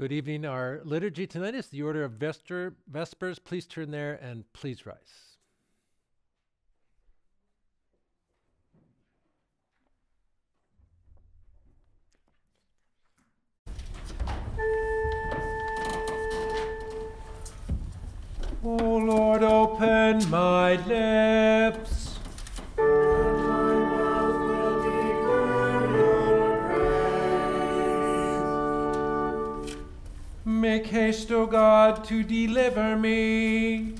Good evening. Our liturgy tonight is the order of Vespers. Please turn there and please rise. O Lord, open my lips. O God, to deliver me.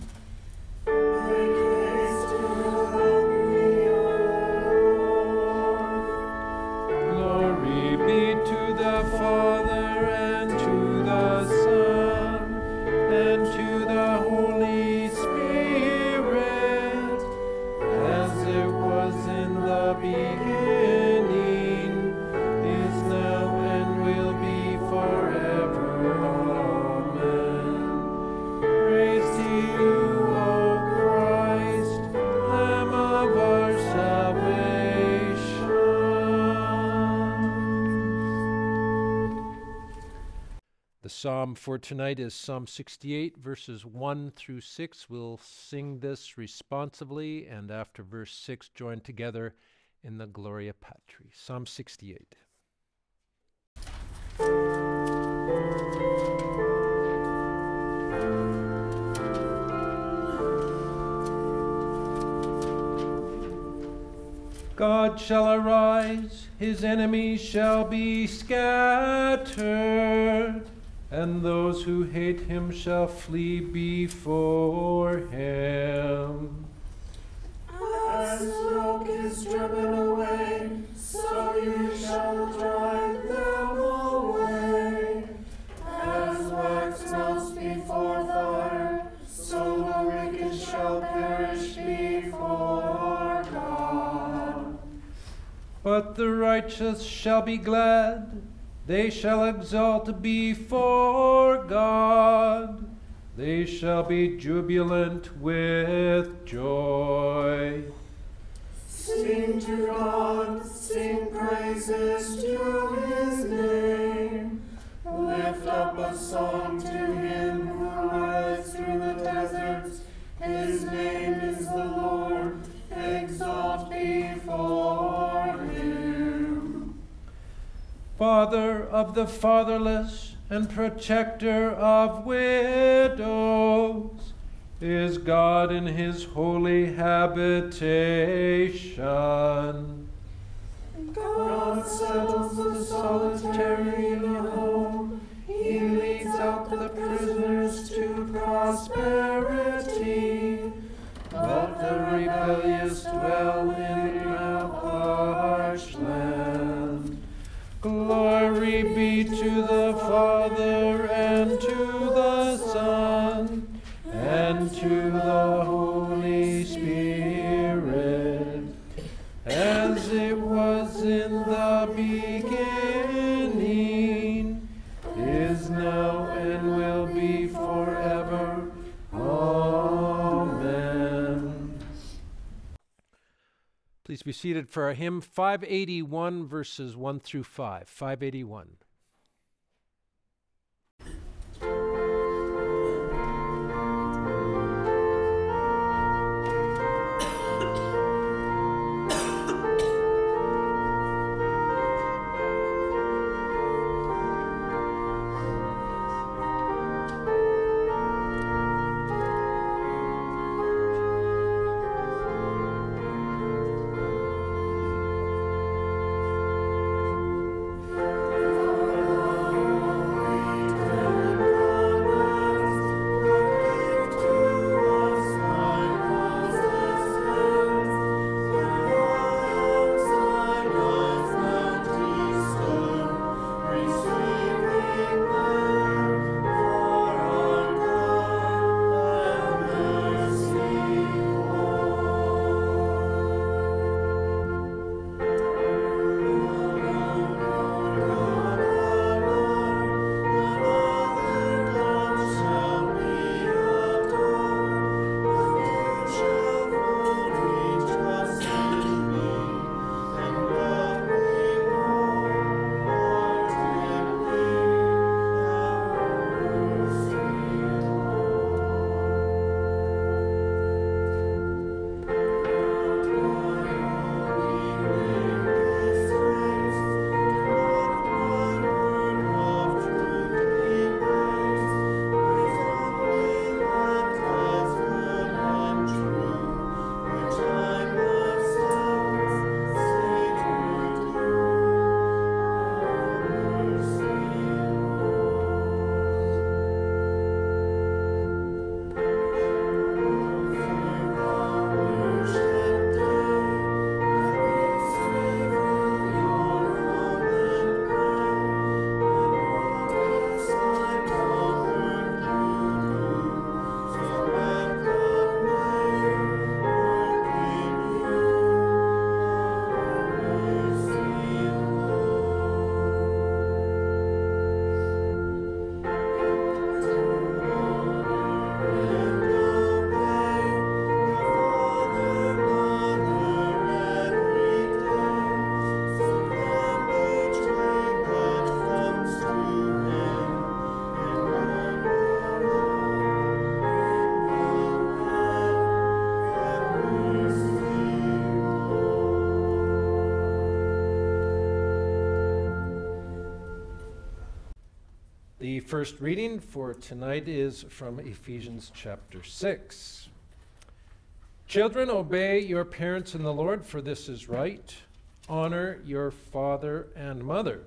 Psalm for tonight is Psalm 68, verses 1 through 6. We'll sing this responsively and after verse 6 join together in the Gloria Patri. Psalm 68. God shall arise, his enemies shall be scattered, and those who hate him shall flee before him. As smoke is driven away, so you shall drive them away. As wax melts before fire, so the wicked shall perish before God. But the righteous shall be glad, they shall exult before God, they shall be jubilant with joy. Sing to God, sing praises to his name. Lift up a song to him who rides through the deserts. His name is the Lord. Exalt before him. Father of the fatherless and protector of widows, is God in his holy habitation. God settles the solitary in a home. He leads out the prisoners to prosperity. But the rebellious dwell in Please be seated for our hymn 581, verses 1 through 5. 581. First reading for tonight is from Ephesians chapter 6. Children, obey your parents in the Lord, for this is right. Honor your father and mother.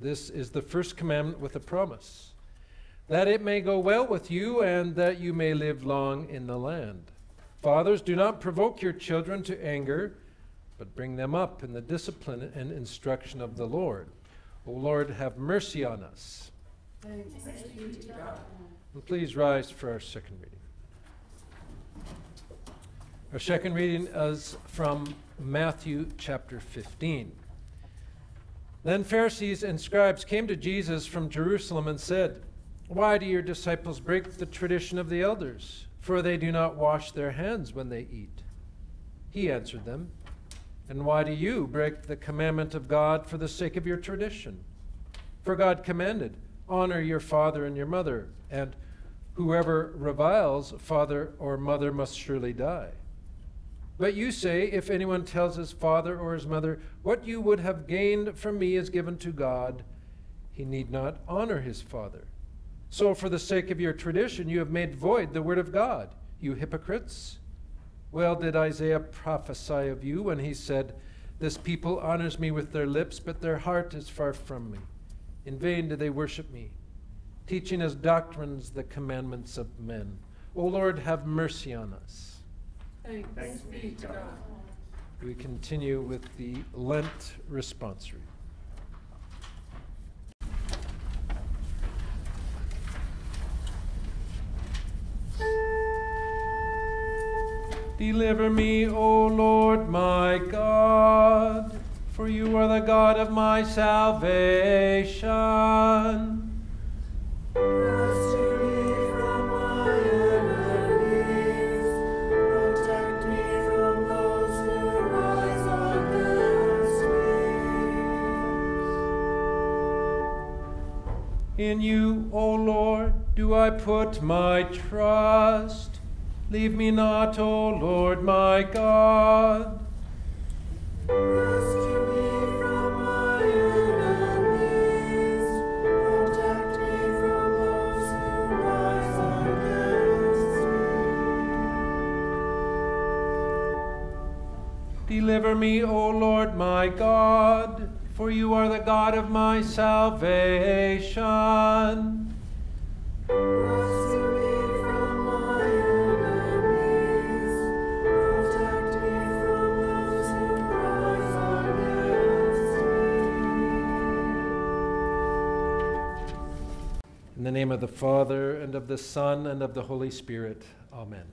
This is the first commandment with a promise, that it may go well with you and that you may live long in the land. Fathers, do not provoke your children to anger, but bring them up in the discipline and instruction of the Lord. O Lord, have mercy on us. And please rise for our second reading. Our second reading is from Matthew chapter 15. Then Pharisees and scribes came to Jesus from Jerusalem and said, Why do your disciples break the tradition of the elders? For they do not wash their hands when they eat. He answered them, And why do you break the commandment of God for the sake of your tradition? For God commanded, Honor your father and your mother, and whoever reviles father or mother must surely die. But you say, if anyone tells his father or his mother, What you would have gained from me is given to God, he need not honor his father. So, for the sake of your tradition, you have made void the word of God, you hypocrites. Well did Isaiah prophesy of you when he said, This people honors me with their lips, but their heart is far from me. In vain do they worship me, teaching as doctrines the commandments of men. O Lord, have mercy on us. Thanks be to God. We continue with the Lent responsory. Deliver me, O Lord my God, for you are the God of my salvation. Rescue me from my enemies. Protect me from those who arise un. In you, O Lord, do I put my trust. Leave me not, O Lord my God. Deliver me, O Lord my God for you are the God of my salvation. Rescue me from my enemies. Protect me from those who rise against me. In the name of the Father, and of the Son, and of the Holy Spirit. Amen.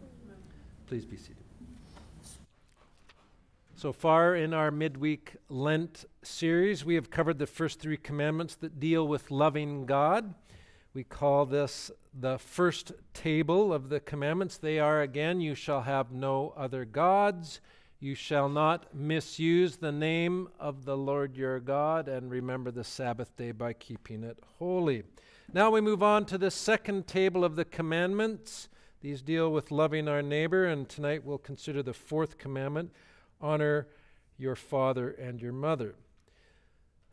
Please be seated. So far in our midweek Lent series, we have covered the first three commandments that deal with loving God. We call this the first table of the commandments. They are again, you shall have no other gods, you shall not misuse the name of the Lord your God, and remember the Sabbath day by keeping it holy. Now we move on to the second table of the commandments. These deal with loving our neighbor, and tonight we'll consider the fourth commandment honor your father and your mother.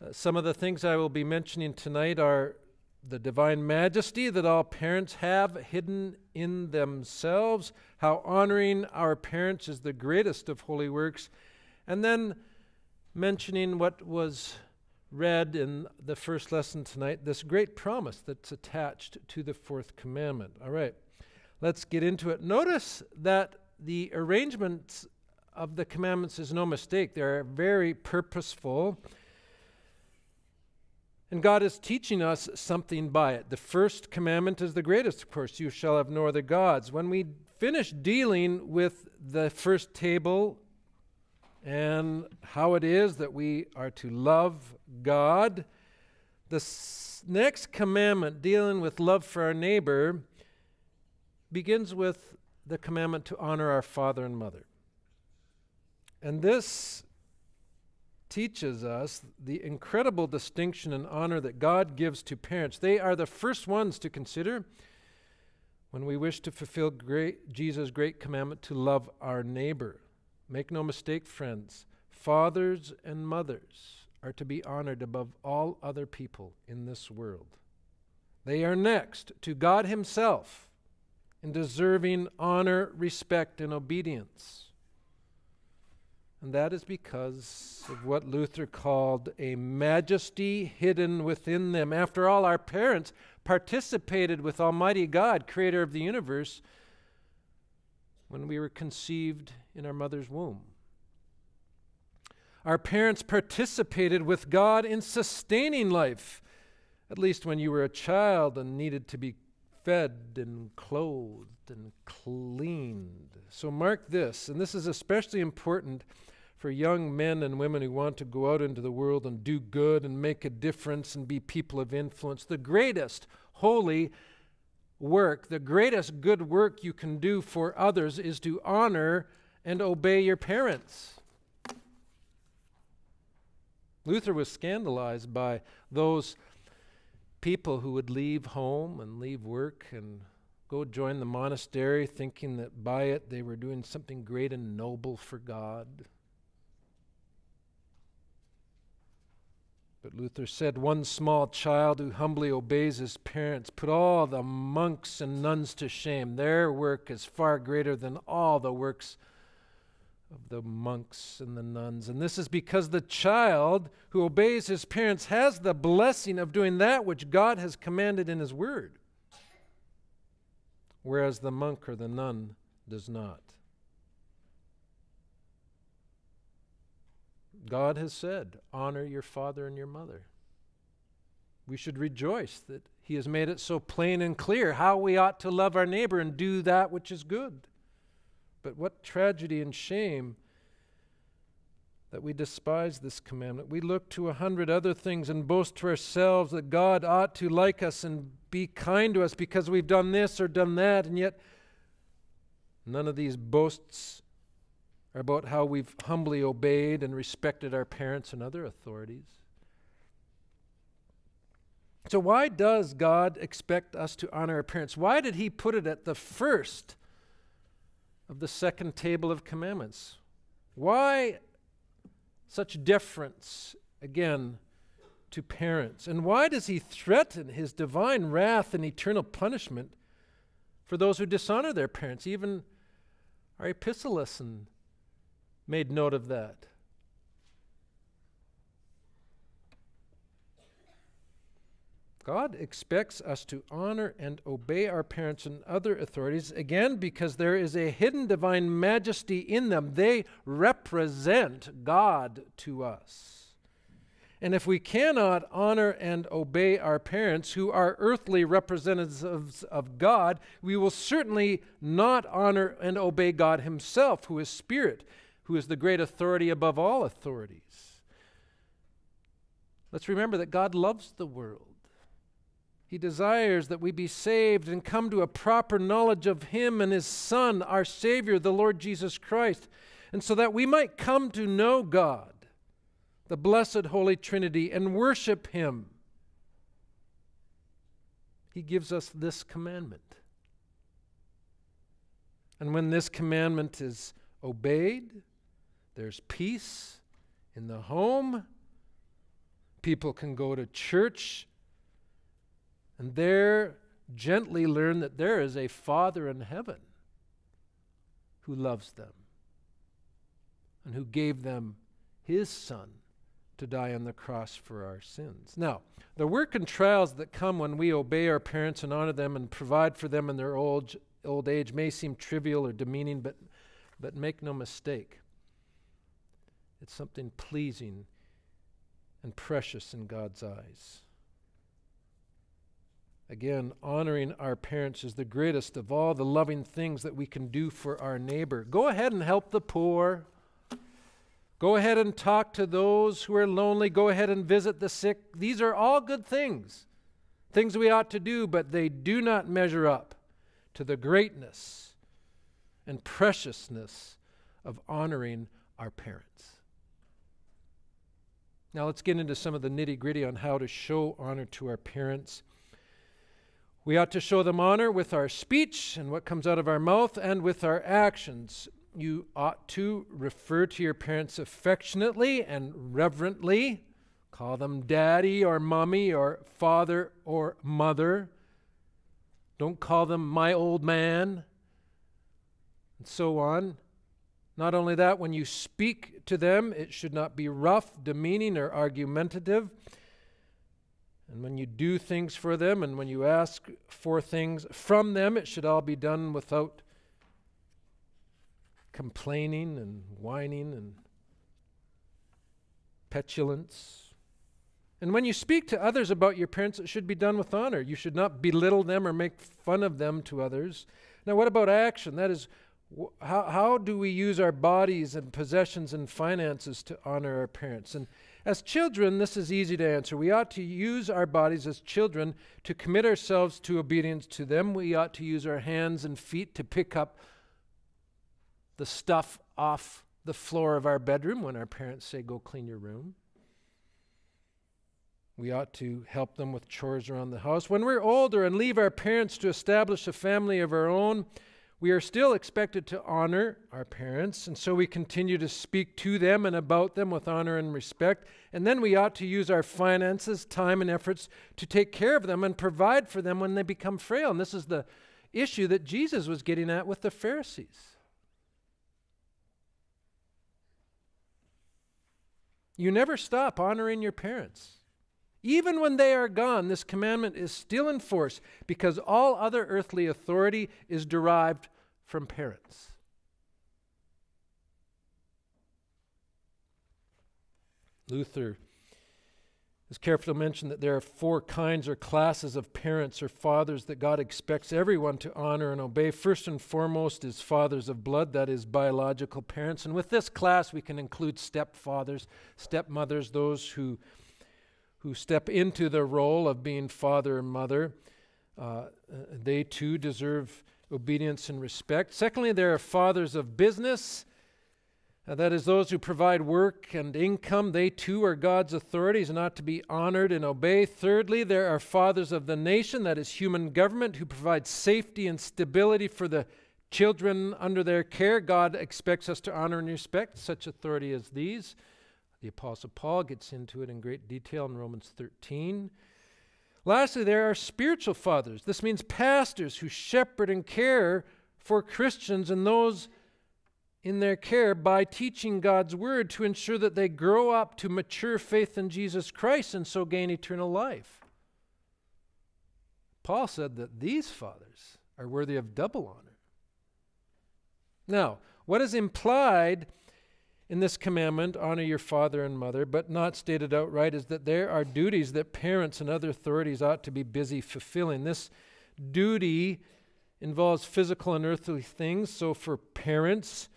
Uh, some of the things I will be mentioning tonight are the divine majesty that all parents have hidden in themselves, how honoring our parents is the greatest of holy works, and then mentioning what was read in the first lesson tonight this great promise that's attached to the fourth commandment. All right, let's get into it. Notice that the arrangements of the commandments is no mistake, they're very purposeful. And God is teaching us something by it. The first commandment is the greatest, of course you shall have no other gods. When we finish dealing with the first table and how it is that we are to love God, the s- next commandment, dealing with love for our neighbor, begins with the commandment to honor our father and mother. And this teaches us the incredible distinction and honor that God gives to parents. They are the first ones to consider when we wish to fulfill great, Jesus' great commandment to love our neighbor. Make no mistake, friends, fathers and mothers are to be honored above all other people in this world. They are next to God Himself in deserving honor, respect, and obedience. And that is because of what Luther called a majesty hidden within them. After all, our parents participated with Almighty God, creator of the universe, when we were conceived in our mother's womb. Our parents participated with God in sustaining life, at least when you were a child and needed to be fed and clothed and cleaned. So mark this, and this is especially important for young men and women who want to go out into the world and do good and make a difference and be people of influence. The greatest holy work, the greatest good work you can do for others is to honor and obey your parents. Luther was scandalized by those people who would leave home and leave work and go join the monastery thinking that by it they were doing something great and noble for God. But Luther said, One small child who humbly obeys his parents put all the monks and nuns to shame. Their work is far greater than all the works of the monks and the nuns. And this is because the child who obeys his parents has the blessing of doing that which God has commanded in his word, whereas the monk or the nun does not. God has said, honor your father and your mother. We should rejoice that He has made it so plain and clear how we ought to love our neighbor and do that which is good. But what tragedy and shame that we despise this commandment. We look to a hundred other things and boast to ourselves that God ought to like us and be kind to us because we've done this or done that, and yet none of these boasts are about how we've humbly obeyed and respected our parents and other authorities. So, why does God expect us to honor our parents? Why did He put it at the first of the second table of commandments? Why such deference, again, to parents? And why does He threaten His divine wrath and eternal punishment for those who dishonor their parents? Even our epistle lesson made note of that. God expects us to honor and obey our parents and other authorities, again, because there is a hidden divine majesty in them. They represent God to us. And if we cannot honor and obey our parents, who are earthly representatives of God, we will certainly not honor and obey God Himself, who is Spirit who is the great authority above all authorities. Let's remember that God loves the world. He desires that we be saved and come to a proper knowledge of Him and His Son, our Savior, the Lord Jesus Christ, and so that we might come to know God, the blessed Holy Trinity, and worship Him. He gives us this commandment. And when this commandment is obeyed, there's peace in the home. People can go to church and there gently learn that there is a Father in heaven who loves them and who gave them his Son to die on the cross for our sins. Now, the work and trials that come when we obey our parents and honor them and provide for them in their old, old age may seem trivial or demeaning, but, but make no mistake. It's something pleasing and precious in God's eyes. Again, honoring our parents is the greatest of all the loving things that we can do for our neighbor. Go ahead and help the poor. Go ahead and talk to those who are lonely. Go ahead and visit the sick. These are all good things, things we ought to do, but they do not measure up to the greatness and preciousness of honoring our parents. Now let's get into some of the nitty gritty on how to show honor to our parents. We ought to show them honor with our speech and what comes out of our mouth and with our actions. You ought to refer to your parents affectionately and reverently. Call them daddy or mommy or father or mother. Don't call them my old man, and so on. Not only that, when you speak to them, it should not be rough, demeaning, or argumentative. And when you do things for them and when you ask for things from them, it should all be done without complaining and whining and petulance. And when you speak to others about your parents, it should be done with honor. You should not belittle them or make fun of them to others. Now, what about action? That is, how, how do we use our bodies and possessions and finances to honor our parents? And as children, this is easy to answer. We ought to use our bodies as children to commit ourselves to obedience to them. We ought to use our hands and feet to pick up the stuff off the floor of our bedroom when our parents say, Go clean your room. We ought to help them with chores around the house. When we're older and leave our parents to establish a family of our own, we are still expected to honor our parents, and so we continue to speak to them and about them with honor and respect. And then we ought to use our finances, time, and efforts to take care of them and provide for them when they become frail. And this is the issue that Jesus was getting at with the Pharisees. You never stop honoring your parents. Even when they are gone, this commandment is still in force because all other earthly authority is derived from parents. Luther is careful to mention that there are four kinds or classes of parents or fathers that God expects everyone to honor and obey. First and foremost is fathers of blood, that is, biological parents. And with this class, we can include stepfathers, stepmothers, those who, who step into the role of being father and mother. Uh, they too deserve obedience and respect. Secondly, there are fathers of business. Uh, that is, those who provide work and income. They too are God's authorities and ought to be honored and obeyed. Thirdly, there are fathers of the nation, that is, human government, who provide safety and stability for the children under their care. God expects us to honor and respect such authority as these. The Apostle Paul gets into it in great detail in Romans 13. Lastly, there are spiritual fathers. This means pastors who shepherd and care for Christians and those in their care by teaching God's word to ensure that they grow up to mature faith in Jesus Christ and so gain eternal life. Paul said that these fathers are worthy of double honor. Now, what is implied in this commandment, honor your father and mother, but not stated outright, is that there are duties that parents and other authorities ought to be busy fulfilling. This duty involves physical and earthly things. So for parents,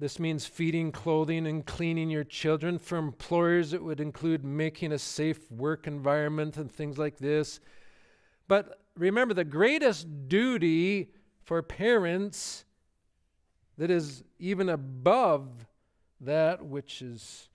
this means feeding, clothing, and cleaning your children. For employers, it would include making a safe work environment and things like this. But remember, the greatest duty for parents that is even above that which is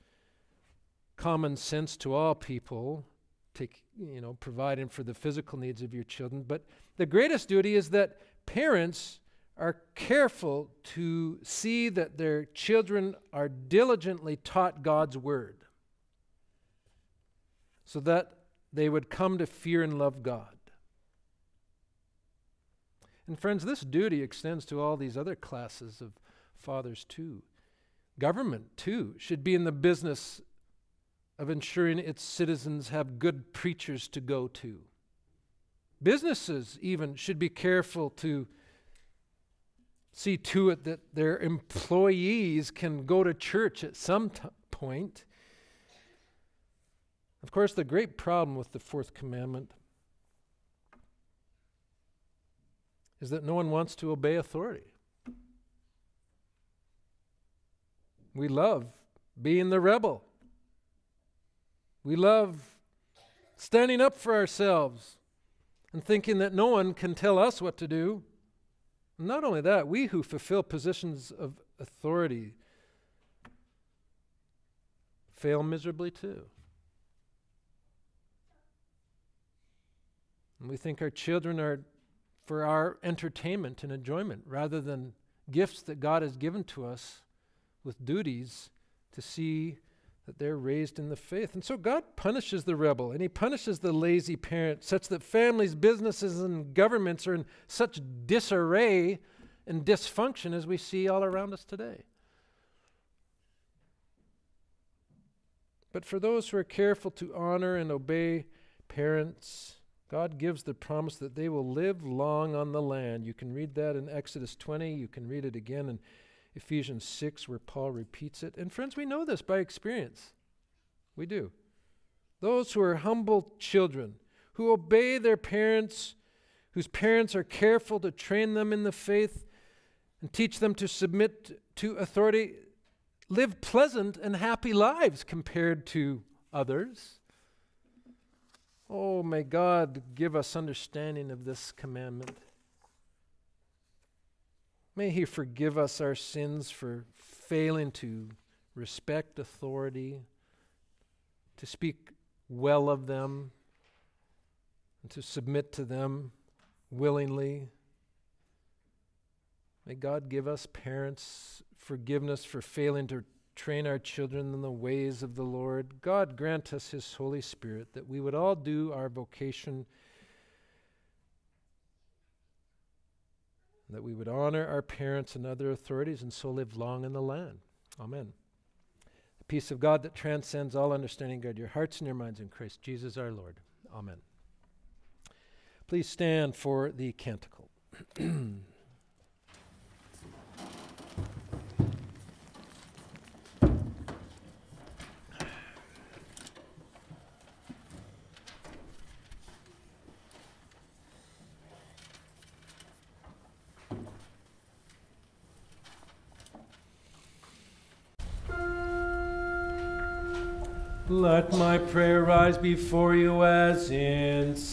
common sense to all people, take, you know, providing for the physical needs of your children. But the greatest duty is that parents are careful to see that their children are diligently taught God's word so that they would come to fear and love God. And friends, this duty extends to all these other classes of fathers too. Government, too, should be in the business of ensuring its citizens have good preachers to go to. Businesses, even, should be careful to see to it that their employees can go to church at some t- point. Of course, the great problem with the fourth commandment is that no one wants to obey authority. We love being the rebel. We love standing up for ourselves and thinking that no one can tell us what to do. Not only that, we who fulfill positions of authority fail miserably too. And we think our children are for our entertainment and enjoyment rather than gifts that God has given to us with duties to see that they're raised in the faith. And so God punishes the rebel and he punishes the lazy parent, such that families, businesses, and governments are in such disarray and dysfunction as we see all around us today. But for those who are careful to honor and obey parents, God gives the promise that they will live long on the land. You can read that in Exodus 20. You can read it again in Ephesians 6, where Paul repeats it. And friends, we know this by experience. We do. Those who are humble children, who obey their parents, whose parents are careful to train them in the faith and teach them to submit to authority, live pleasant and happy lives compared to others. Oh, may God give us understanding of this commandment. May He forgive us our sins for failing to respect authority, to speak well of them, and to submit to them willingly. May God give us parents forgiveness for failing to train our children in the ways of the Lord. God grant us His Holy Spirit that we would all do our vocation that we would honor our parents and other authorities and so live long in the land. Amen. The peace of God that transcends all understanding, guard your hearts and your minds in Christ Jesus our Lord. Amen. Please stand for the canticle. prayer rise before you as incense.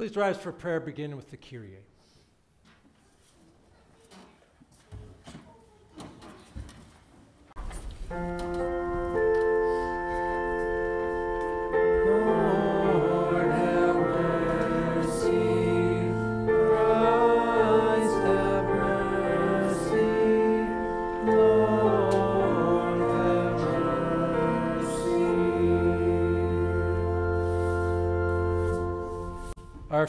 Please rise for prayer, beginning with the Kyrie. Lord,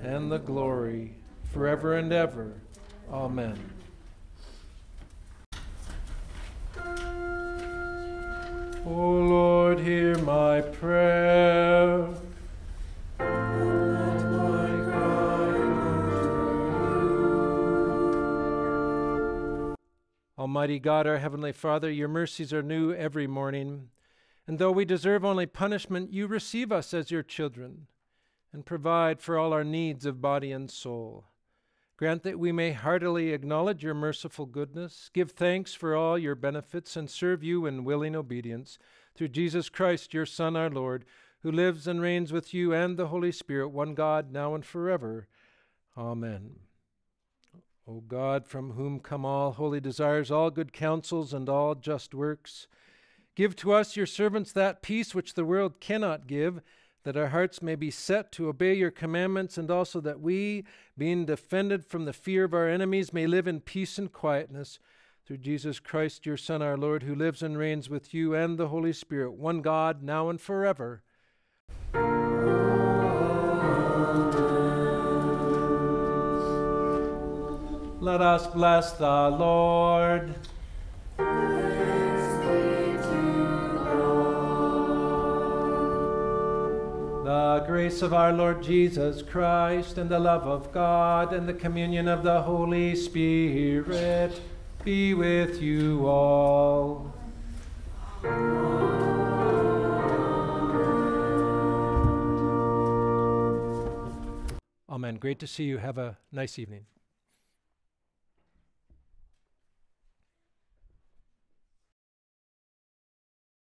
and the glory, forever and ever. Amen. O Lord, hear my prayer. Almighty God, our Heavenly Father, your mercies are new every morning. And though we deserve only punishment, you receive us as your children and provide for all our needs of body and soul. Grant that we may heartily acknowledge your merciful goodness, give thanks for all your benefits, and serve you in willing obedience through Jesus Christ, your Son, our Lord, who lives and reigns with you and the Holy Spirit, one God, now and forever. Amen. O God, from whom come all holy desires, all good counsels, and all just works, give to us, your servants, that peace which the world cannot give, that our hearts may be set to obey your commandments, and also that we, being defended from the fear of our enemies, may live in peace and quietness. Through Jesus Christ, your Son, our Lord, who lives and reigns with you and the Holy Spirit, one God, now and forever. Let us bless the Lord. The grace of our Lord Jesus Christ, and the love of God, and the communion of the Holy Spirit be with you all. Amen. Great to see you. Have a nice evening.